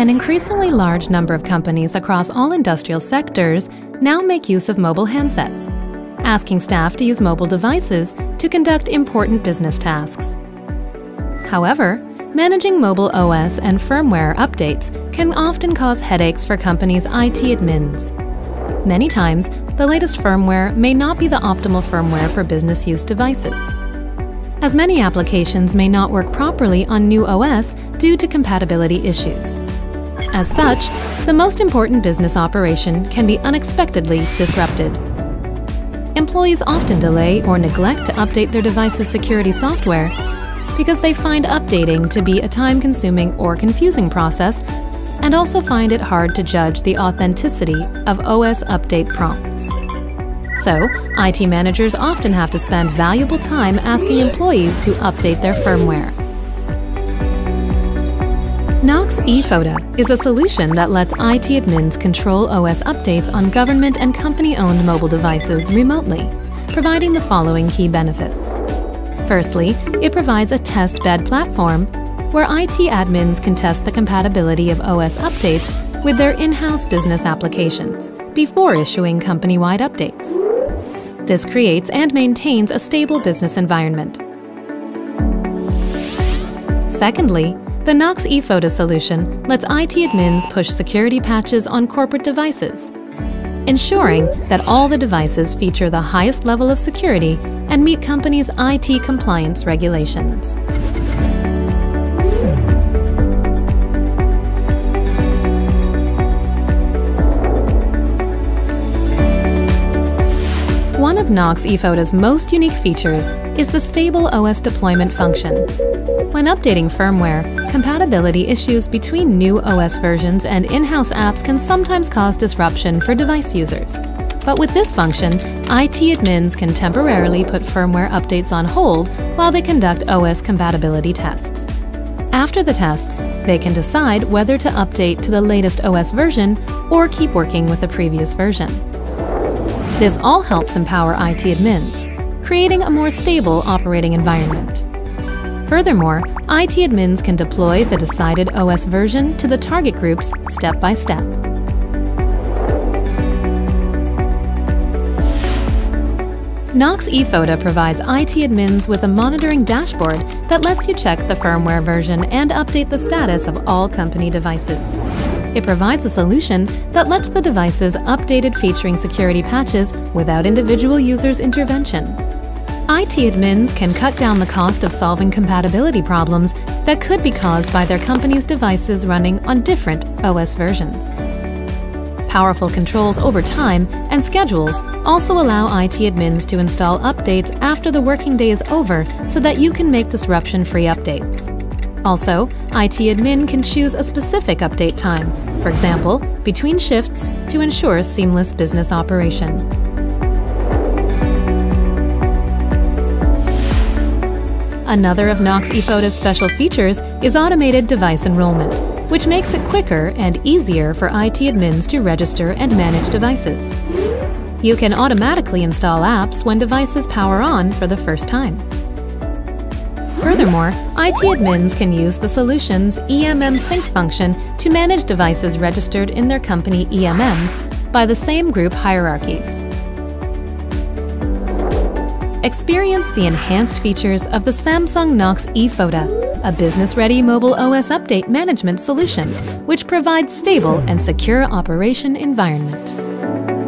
An increasingly large number of companies across all industrial sectors now make use of mobile handsets, asking staff to use mobile devices to conduct important business tasks. However, managing mobile OS and firmware updates can often cause headaches for companies' IT admins. Many times, the latest firmware may not be the optimal firmware for business use devices. As many applications may not work properly on new OS due to compatibility issues. As such, the most important business operation can be unexpectedly disrupted. Employees often delay or neglect to update their device's security software because they find updating to be a time-consuming or confusing process and also find it hard to judge the authenticity of OS update prompts. So, IT managers often have to spend valuable time asking employees to update their firmware. Knox E-FOTA is a solution that lets IT admins control OS updates on government and company-owned mobile devices remotely, providing the following key benefits. Firstly, it provides a test bed platform where IT admins can test the compatibility of OS updates with their in-house business applications before issuing company-wide updates. This creates and maintains a stable business environment. Secondly, the Knox E-FOTA solution lets IT admins push security patches on corporate devices, ensuring that all the devices feature the highest level of security and meet companies' IT compliance regulations. Of Knox most unique features is the stable OS deployment function. When updating firmware, compatibility issues between new OS versions and in-house apps can sometimes cause disruption for device users. But with this function, IT admins can temporarily put firmware updates on hold while they conduct OS compatibility tests. After the tests, they can decide whether to update to the latest OS version or keep working with the previous version. This all helps empower IT admins, creating a more stable operating environment. Furthermore, IT admins can deploy the decided OS version to the target groups step by step. Knox E-FOTA provides IT admins with a monitoring dashboard that lets you check the firmware version and update the status of all company devices. It provides a solution that lets the devices updated featuring security patches without individual users' intervention. IT admins can cut down the cost of solving compatibility problems that could be caused by their company's devices running on different OS versions. Powerful controls over time and schedules also allow IT admins to install updates after the working day is over so that you can make disruption-free updates. Also, IT admin can choose a specific update time, for example, between shifts to ensure seamless business operation. Another of Knox E-FOTA's special features is automated device enrollment, which makes it quicker and easier for IT admins to register and manage devices. You can automatically install apps when devices power on for the first time. Furthermore, IT admins can use the solution's EMM sync function to manage devices registered in their company EMMs by the same group hierarchies. Experience the enhanced features of the Samsung Knox E-FOTA, a business-ready mobile OS update management solution which provides stable and secure operation environment.